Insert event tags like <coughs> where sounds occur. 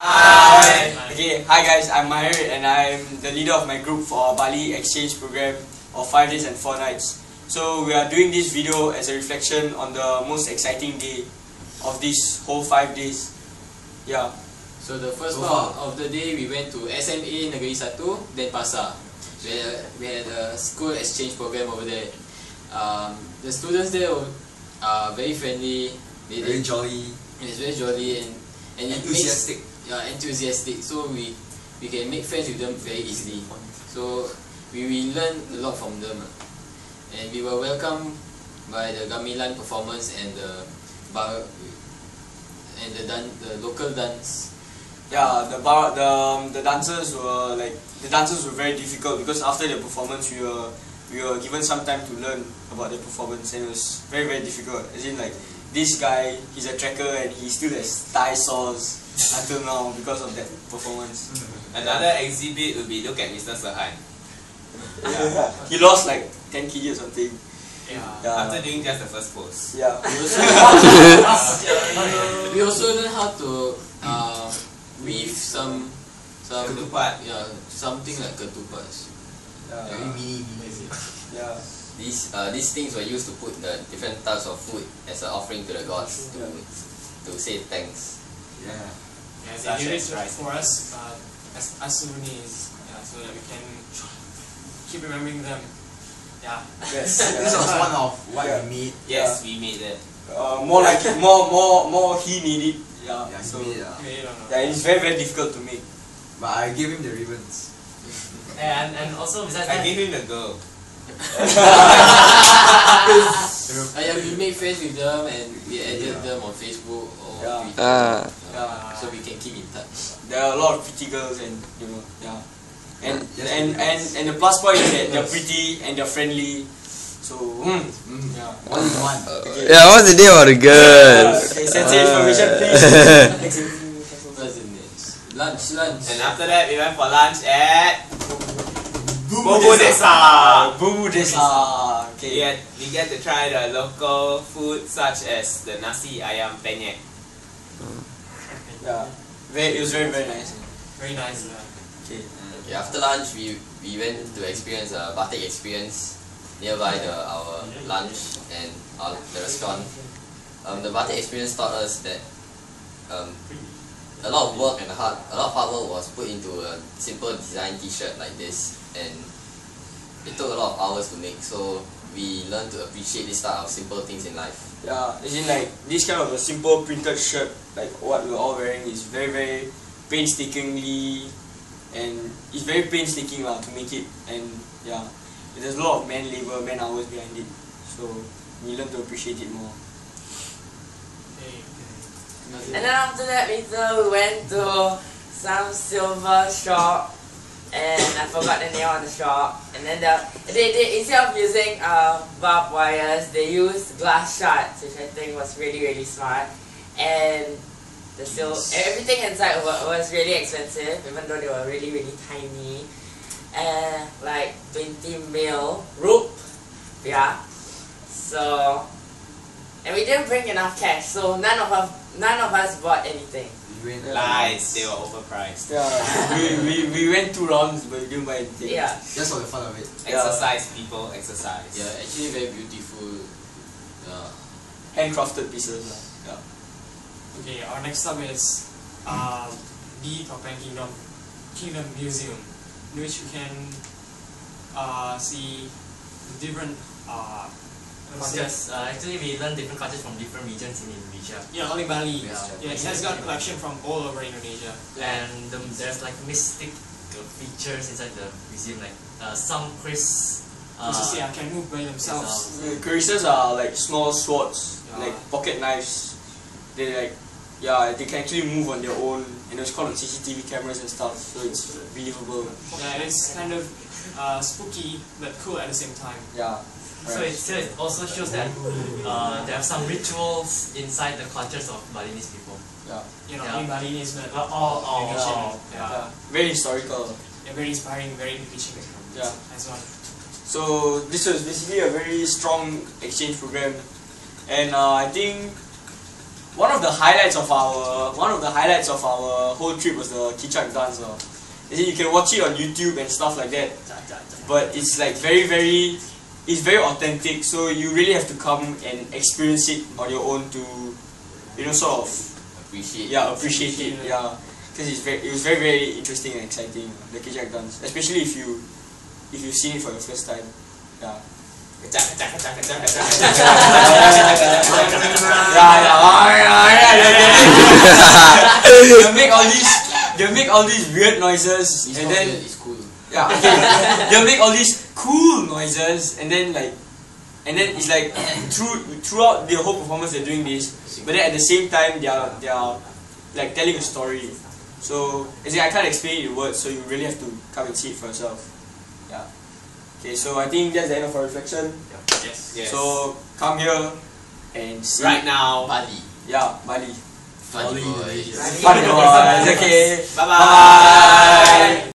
Hi. Okay, hi guys, I'm Mahir and I'm the leader of my group for our Bali exchange program of 5 days and 4 nights. So we are doing this video as a reflection on the most exciting day of this whole 5 days. Yeah. So the first So part of the day we went to SMA Negeri Satu, Denpasar. We had, we had a school exchange program over there. Um, the students there were uh, very friendly. They, Very they, jolly, it's very jolly and, and enthusiastic. Yeah, enthusiastic. So we, we can make friends with them very easily. So we, we learn a lot from them. ah. And we were welcomed by the gamelan performance and the bar, and the, dan- the local dance Yeah, the bar, the um, the dancers were like the dancers were very difficult because after the performance we were we were given some time to learn about the performance and it was very very difficult. As in like this guy, he's a tracker and he still has thigh sores until now because of that performance. <laughs> Another exhibit would be look at Mr. Sahan. Yeah. he lost like 10 kg or something. Yeah. Yeah. After doing just the first pose. Yeah. <laughs> We also learn how to uh, weave some some Ketupat. yeah something like ketupat. Very mini, mini. yeah. These uh, these things were used to put the different types of food as an offering to the gods to to say thanks. Yeah. Yeah, Such they give as it rice. for us uh, as, as souvenirs, yeah, so that we can keep remembering them. Yeah. Yes. <laughs> This was one of what Yeah. we made. Yes, we made that. Uh, more like more more more he made it. Yeah. Yeah, he so made it. uh, Maybe, I yeah, it's very very difficult to make. But I gave him the ribbons. <laughs> And and also besides I that, gave him the girl. Uh, yeah, we made friends with them and we added Yeah. them on Facebook or Yeah. Twitter. Ah. Yeah. So we can keep in touch. There are a lot of pretty girls and you know yeah. And Yes, and, yes. and and the plus point is that they're pretty and they're friendly. So mm, Mm. yeah. One in one. Okay. Yeah, <laughs> what's the name of the girl? Okay, sensei information please. Next What's? Lunch, lunch. And after that, we went for lunch at Bobo Bobo Desa. Bubu desa. We, Okay. had, we get to try the local food such as the nasi ayam penyet. Yeah. Very, it was very very nice. Very nice. Okay. Okay, after lunch, we we went to experience a batik experience nearby the our lunch and our, the restaurant. Um, the batik experience taught us that um, a lot of work and hard a lot of hard work was put into a simple design T-shirt like this, and it took a lot of hours to make. So we learned to appreciate this type of simple things in life. Yeah, as in like this kind of a simple printed shirt, like what we're all wearing, is very very painstakingly, and it's very painstaking lah to make it, and yeah, there's a lot of man labor, man hours behind it, so we learn to appreciate it more. okay. And then after that, we went to some silver shop, and I forgot the name of the shop. And then the, they, they instead of using uh, barbed wires, they used glass shards, which I think was really really smart. And the sil- everything inside was, was really expensive, even though they were really really tiny. And like 20 mil rope, yeah. So and we didn't bring enough cash, so none of us none of us bought anything. We went Lies, they were overpriced. Yeah, we, we, we went two rounds, but we didn't buy anything. Yeah. Just for the fun of it. Exercise, people, exercise. Yeah, actually very beautiful. Yeah. handcrafted pieces. Yeah. Okay, our next stop is uh, the Topan Kingdom Kingdom Museum, in which you can uh, see different uh, let's say- cultures. Uh, actually, we learn different cultures from different regions in Indonesia. Yeah, only Bali. Yeah. Yeah, it has got collection from all over Indonesia. And um, there's like mystic uh, features inside the museum, like uh, some kris. Uh, Which yeah, can move by themselves. The krises are like small swords, Yeah. like pocket knives. They like, yeah, they can actually move on their own, and it's called on CCTV cameras and stuff, so it's believable. Yeah, it's kind of uh, spooky but cool at the same time. Yeah. So it, so it also shows that uh, there are some rituals inside the cultures of Balinese people. Yeah. You know, Yeah. in Balinese, but Uh, all, all, Indonesian. all, yeah. yeah. Very historical. yeah, very inspiring, very teaching. Yeah. Nice one. So this was basically a very strong exchange program, and uh, I think one of the highlights of our one of the highlights of our whole trip was the Kecak dance. Uh. You can watch it on YouTube and stuff like that. But it's like very very it's very authentic. So you really have to come and experience it on your own to you know sort of Appreciate. yeah appreciate it yeah because it's very it was very very interesting and exciting the Kecak dance especially if you if you've seen it for the first time yeah yeah yeah yeah yeah they make all these they make all these weird noises It's and not then weird, it's cool. yeah okay they'll make all these cool noises and then like and then it's like <coughs> through throughout the whole performance they're doing this but then at the same time they are they are like telling a story. So as in I can't explain it in words so you really have to come and see it for yourself. Yeah. Okay so I think that's the end of our reflection. Yes. Yes. so come here and see. Right now. Bali. yeah Bali. Bali. Boys. Bali boys. okay. Bye bye bye.